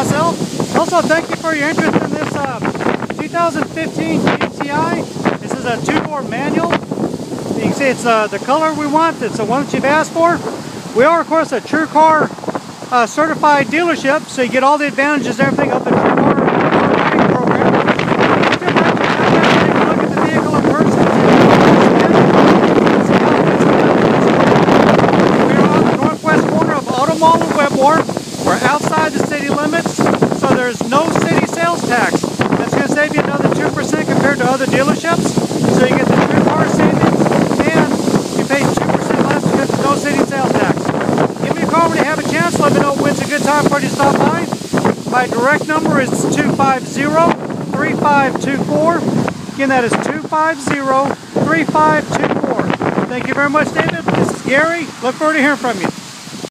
Also, thank you for your interest in this uh, 2015 GTI. This is a two-door manual. You can see it's uh, the color we want. It's the one that you've asked for. We are, of course, a TrueCar uh, certified dealership, so you get all the advantages everything of the TrueCar marketing program. Look at the vehicle in person. We are on the northwest corner of Auto Mall and Wetmore. We're outside the there's no city sales tax. That's going to save you another 2% compared to other dealerships. So you get the TrueCar savings and you pay 2% less because there's no city sales tax. Give me a call when you have a chance. Let me know when's a good time for you to stop by. My direct number is 250-3524. Again, that is 250-3524. Thank you very much, David. This is Gary. Look forward to hearing from you.